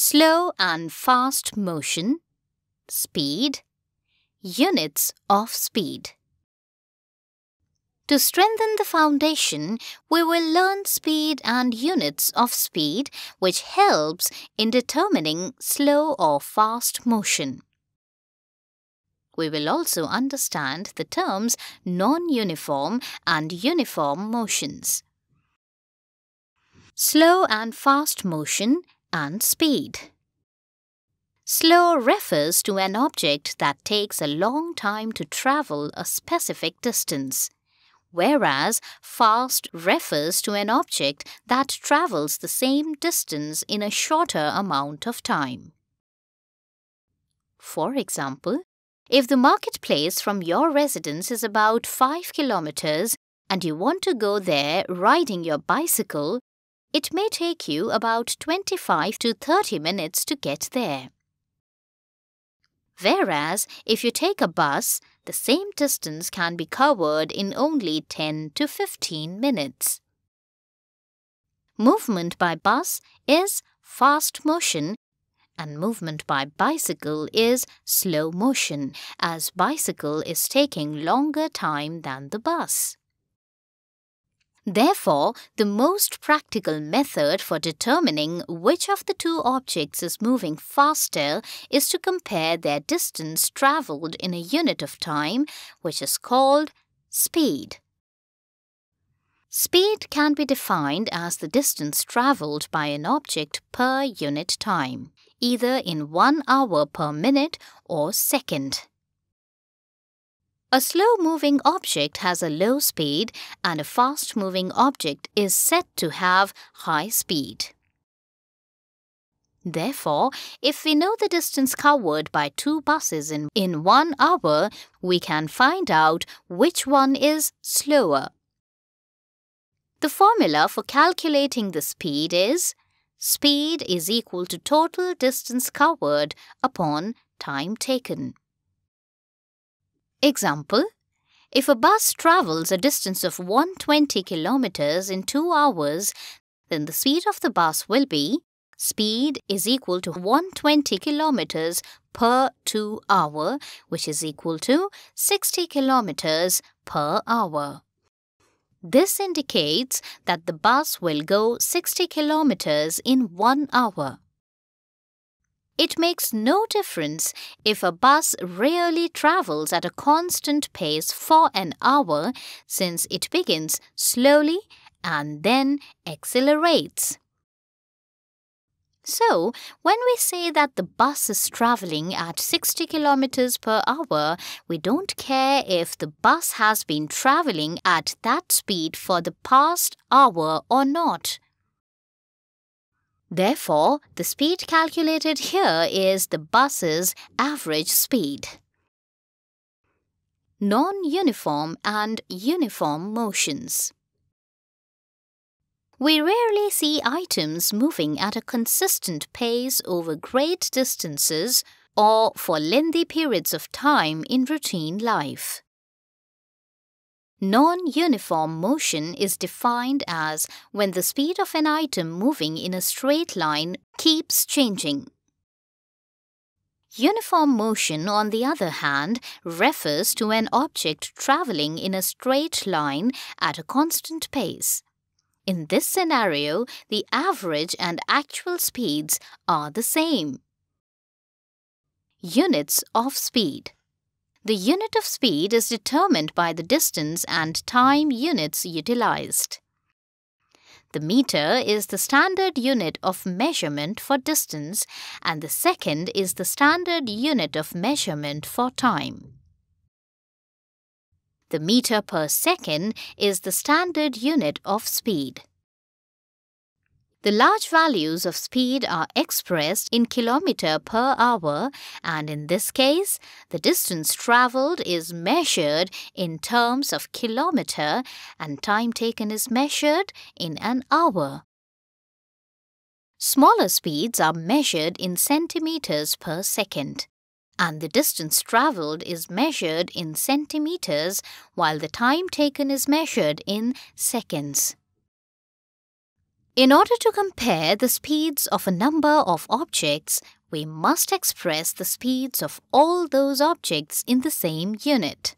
slow and fast motion, speed, units of speed. To strengthen the foundation, we will learn speed and units of speed, which helps in determining slow or fast motion. We will also understand the terms non-uniform and uniform motions. Slow and fast motion and speed. Slow refers to an object that takes a long time to travel a specific distance, whereas fast refers to an object that travels the same distance in a shorter amount of time. For example, if the marketplace from your residence is about 5 kilometers and you want to go there riding your bicycle, it may take you about 25 to 30 minutes to get there. Whereas, if you take a bus, the same distance can be covered in only 10 to 15 minutes. Movement by bus is fast motion and movement by bicycle is slow motion as bicycle is taking longer time than the bus. Therefore, the most practical method for determining which of the two objects is moving faster is to compare their distance travelled in a unit of time, which is called speed. Speed can be defined as the distance travelled by an object per unit time, either in one hour per minute or second. A slow-moving object has a low speed and a fast-moving object is said to have high speed. Therefore, if we know the distance covered by two buses in, in one hour, we can find out which one is slower. The formula for calculating the speed is speed is equal to total distance covered upon time taken. Example If a bus travels a distance of 120 kilometers in 2 hours, then the speed of the bus will be speed is equal to 120 kilometers per 2 hour, which is equal to 60 kilometers per hour. This indicates that the bus will go 60 kilometers in 1 hour. It makes no difference if a bus rarely travels at a constant pace for an hour since it begins slowly and then accelerates. So, when we say that the bus is traveling at 60 kilometers per hour, we don't care if the bus has been traveling at that speed for the past hour or not. Therefore, the speed calculated here is the bus's average speed. Non-uniform and uniform motions. We rarely see items moving at a consistent pace over great distances or for lengthy periods of time in routine life. Non-uniform motion is defined as when the speed of an item moving in a straight line keeps changing. Uniform motion, on the other hand, refers to an object traveling in a straight line at a constant pace. In this scenario, the average and actual speeds are the same. Units of speed the unit of speed is determined by the distance and time units utilized. The meter is the standard unit of measurement for distance and the second is the standard unit of measurement for time. The meter per second is the standard unit of speed. The large values of speed are expressed in kilometer per hour and in this case, the distance traveled is measured in terms of kilometer and time taken is measured in an hour. Smaller speeds are measured in centimeters per second and the distance traveled is measured in centimeters while the time taken is measured in seconds. In order to compare the speeds of a number of objects, we must express the speeds of all those objects in the same unit.